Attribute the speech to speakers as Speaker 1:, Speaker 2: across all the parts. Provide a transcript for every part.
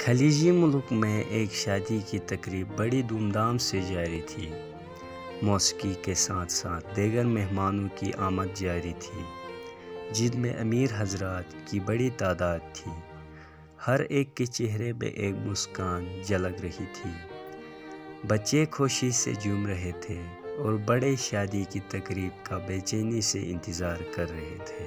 Speaker 1: खलीजी मुल्क में एक शादी की तकरीब बड़ी धूमधाम से जारी थी। मौसीकी के साथ साथ देगर मेहमानों की आमद जारी थी, जिनमें अमीर हजरात की बड़ी तादाद थी। हर एक के चेहरे में एक मुस्कान झलक रही थी। बच्चे खुशी से झूम रहे थे और बड़े शादी की तकरीब का बेचैनी से इंतज़ार कर रहे थे।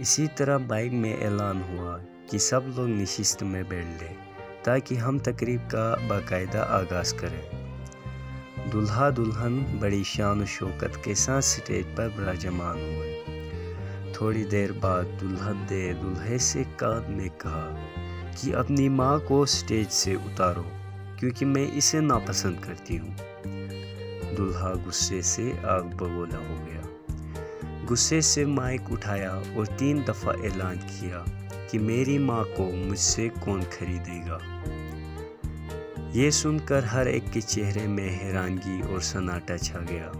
Speaker 1: इसी तरह बाइक में ऐलान हुआ कि सब लोग नशिस्त में बैठ लें, ताकि हम तकरीब का बाकायदा आगाज़ करें। दुल्हा दुल्हन बड़ी शान शौकत के साथ स्टेज पर विराजमान हुए। थोड़ी देर बाद दुल्हन ने दुल्हे से कान में कहा कि अपनी माँ को स्टेज से उतारो, क्योंकि मैं इसे नापसंद करती हूँ। दुल्हा गुस्से से आग बगोला हो गया। गुस्से से माइक उठाया और तीन दफ़ा ऐलान किया कि मेरी माँ को मुझसे कौन खरीदेगा? ये सुनकर हर एक के चेहरे में हैरानगी और सन्नाटा छा गया।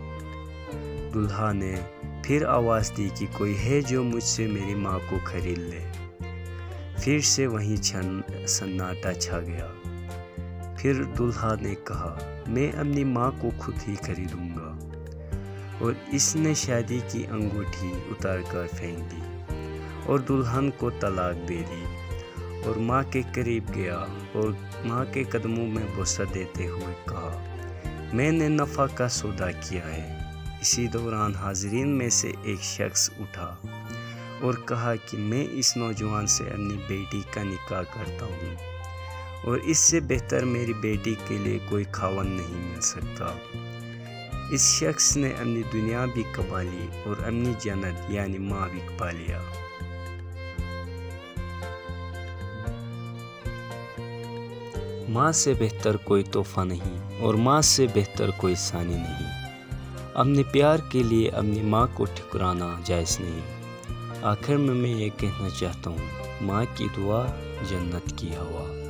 Speaker 1: दुल्हा ने फिर आवाज़ दी कि कोई है जो मुझसे मेरी माँ को खरीद ले। फिर से वहीं छन, सन्नाटा छा गया। फिर दुल्हा ने कहा, मैं अपनी माँ को खुद ही खरीदूँगा। और इसने शादी की अंगूठी उतार कर फेंक दी। और दुल्हन को तलाक दे दी और माँ के करीब गया और माँ के कदमों में बोसा देते हुए कहा, मैंने नफ़ा का सौदा किया है। इसी दौरान हाजरीन में से एक शख्स उठा और कहा कि मैं इस नौजवान से अपनी बेटी का निकाह करता हूँ और इससे बेहतर मेरी बेटी के लिए कोई खावन नहीं मिल सकता। इस शख्स ने अपनी दुनिया भी कमा ली और अपनी जन्नत यानी माँ भी कपा लिया। माँ से बेहतर कोई तोहफा नहीं और माँ से बेहतर कोई सानी नहीं। अपने प्यार के लिए अपनी माँ को ठुकराना जायज़ नहीं। आखिर में मैं ये कहना चाहता हूँ, माँ की दुआ जन्नत की हवा।